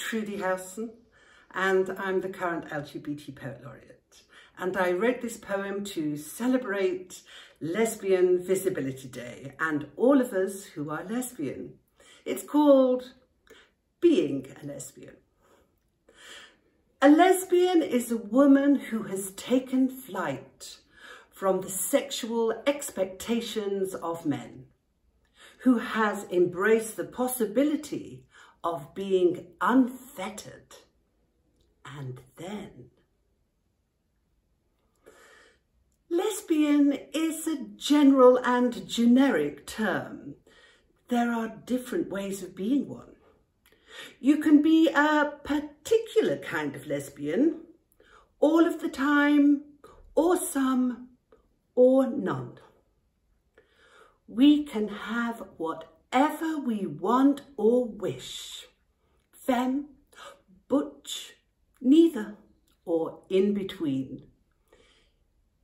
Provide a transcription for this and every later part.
Trudy Howson and I'm the current LGBT Poet Laureate. And I wrote this poem to celebrate Lesbian Visibility Day and all of us who are lesbian. It's called Being a Lesbian. A lesbian is a woman who has taken flight from the sexual expectations of men, who has embraced the possibility of being unfettered. And then, lesbian is a general and generic term. There are different ways of being one. You can be a particular kind of lesbian, all of the time, or some, or none. We can have whatever we want or wish. Femme, butch, neither, or in between.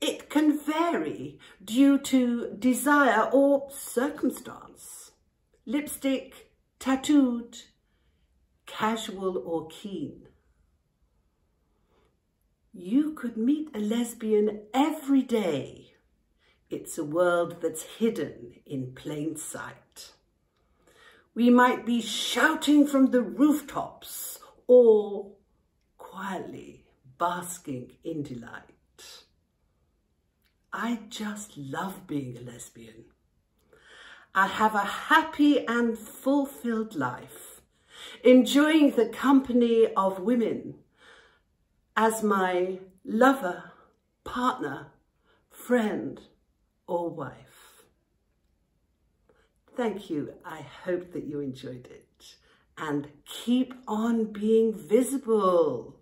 It can vary due to desire or circumstance. Lipstick, tattooed, casual or keen. You could meet a lesbian every day. It's a world that's hidden in plain sight. We might be shouting from the rooftops or quietly basking in delight. I just love being a lesbian. I have a happy and fulfilled life enjoying the company of women as my lover, partner, friend or wife. Thank you. I hope that you enjoyed it and keep on being visible.